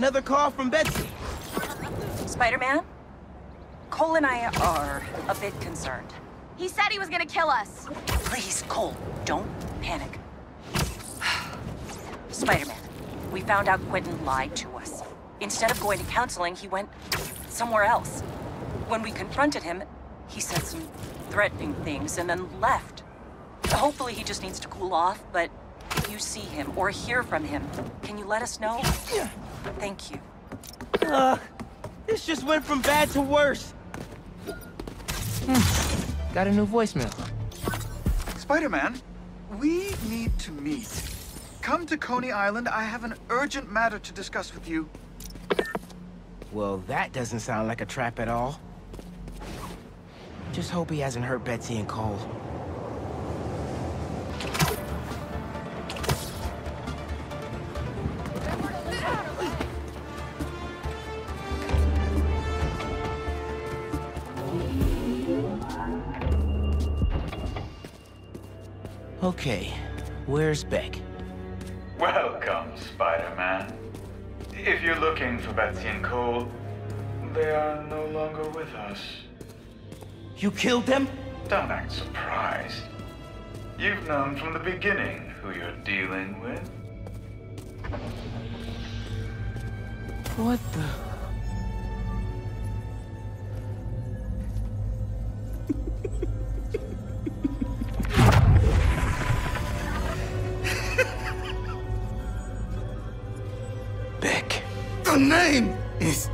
Another call from Betsy. Spider-Man? Cole and I are a bit concerned. He said he was gonna kill us. Please, Cole, don't panic. Spider-Man, we found out Quentin lied to us. Instead of going to counseling, he went somewhere else. When we confronted him, he said some threatening things and then left. Hopefully he just needs to cool off, but if you see him or hear from him, can you let us know? Thank you. Uh, this just went from bad to worse. Hmm. Got a new voicemail. Spider-Man, we need to meet. Come to Coney Island. I have an urgent matter to discuss with you. Well, that doesn't sound like a trap at all. Just hope he hasn't hurt Betsy and Cole. Okay, where's Beck? Welcome, Spider-Man. If you're looking for Betsy and Cole, they are no longer with us. You killed them? Don't act surprised. You've known from the beginning who you're dealing with. What the... name is...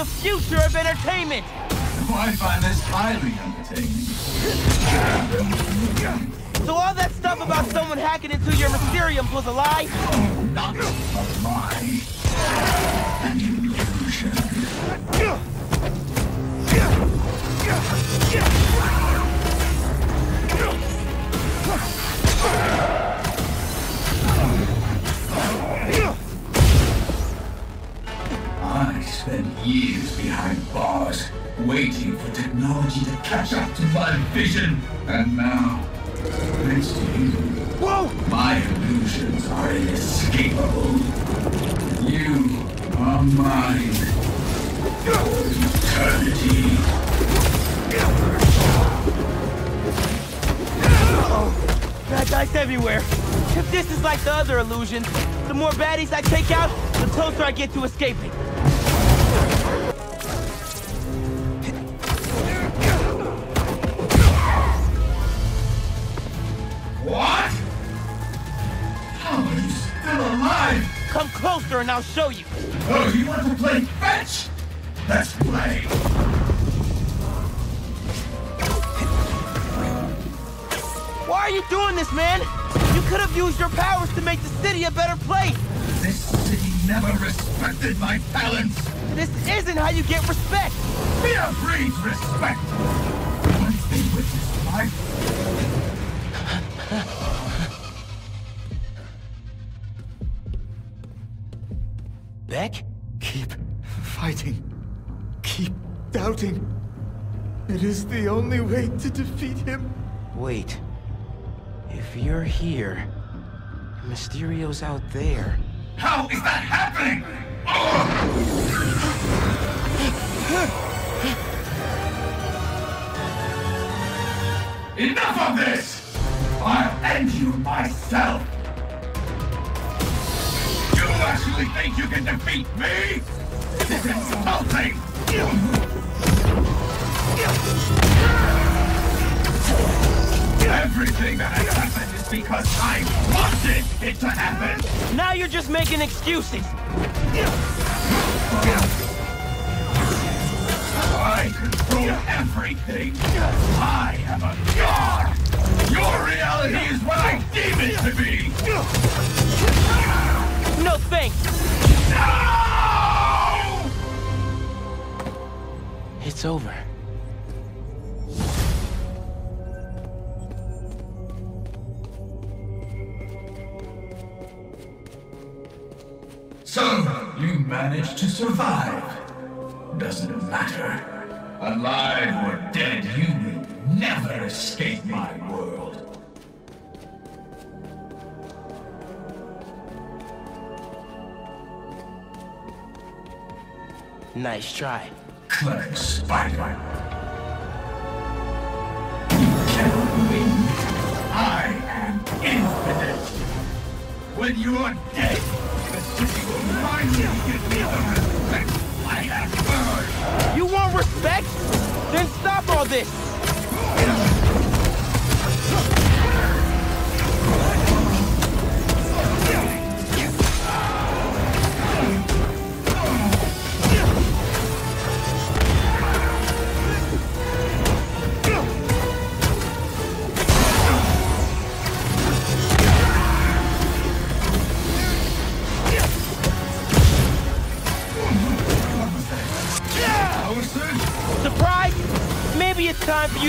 the future of entertainment. I find this highly entertaining. So all that stuff about someone hacking into your Mysteriums was a lie? Not a lie. An illusion. I waiting for technology to catch up to my vision. And now, thanks to you, Whoa! my illusions are inescapable. You are mine. Eternity. Bad guys everywhere. If this is like the other illusions, the more baddies I take out, the closer I get to escaping. And I'll show you. Oh, you want to play fetch? Let's play. Why are you doing this, man? You could have used your powers to make the city a better place. This city never respected my talents. This isn't how you get respect. Fear breeds respect. Once they witness my Beck? Keep fighting. Keep doubting. It is the only way to defeat him. Wait. If you're here, Mysterio's out there. How is that happening? Enough of this! I'll end you myself! You actually think you can defeat me? This is insulting! Everything that has happened is because I wanted it to happen! Now you're just making excuses. I control everything. I am a god. Your reality is what I deem it to be. No thanks. No! It's over. So, you managed to survive. Doesn't matter. Alive or dead, you will never escape my world. Nice try. Clever spider. You cannot win. I am infinite. When you are dead, the city will finally give me the respect I have earned. You want respect? Then stop all this!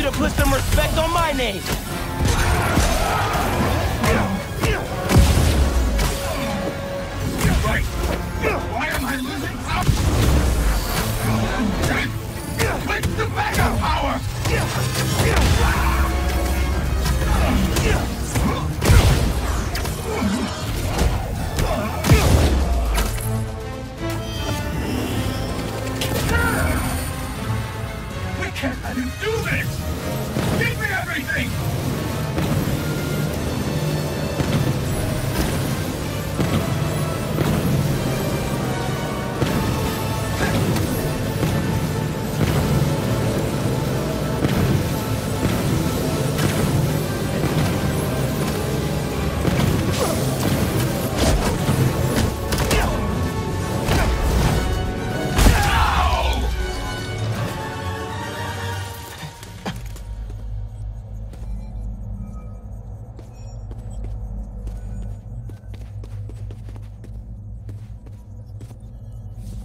You to put some respect on my name. Him do this! Give me everything!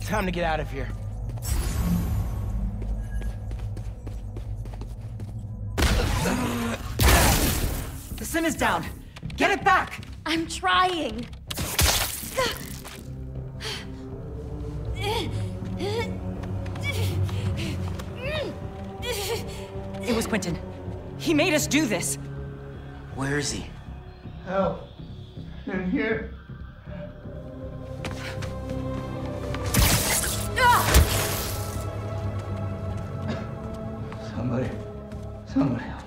Time to get out of here. The sim is down. Get it back! I'm trying. It was Quentin. He made us do this. Where is he? Help! In here! Somebody, somebody help.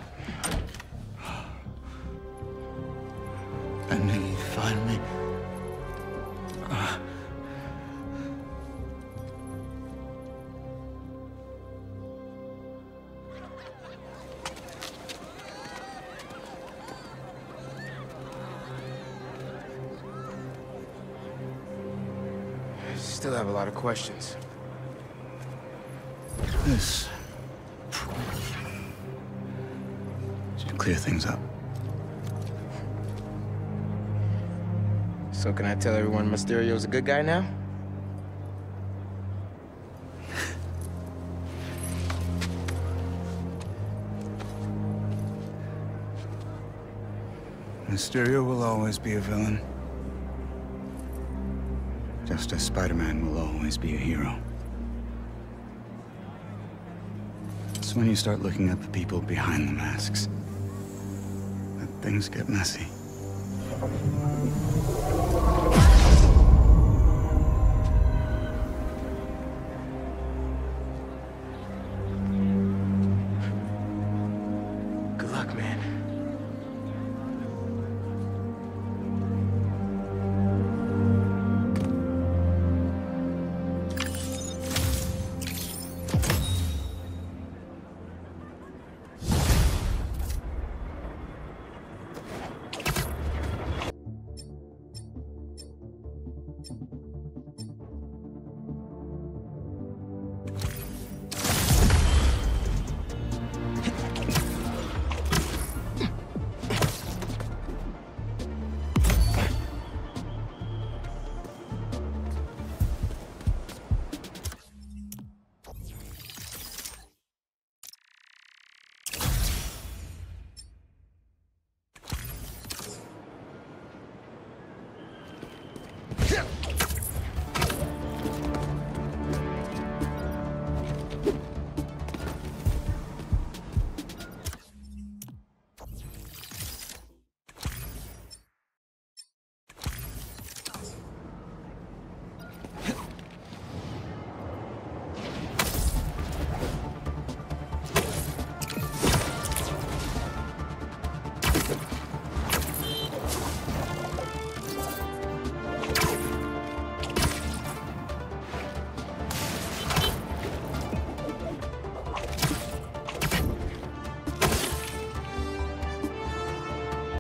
I knew you'd find me. I Still have a lot of questions. This clear things up. So can I tell everyone Mysterio's a good guy now? Mysterio will always be a villain. Just as Spider-Man will always be a hero. It's when you start looking at the people behind the masks things get messy.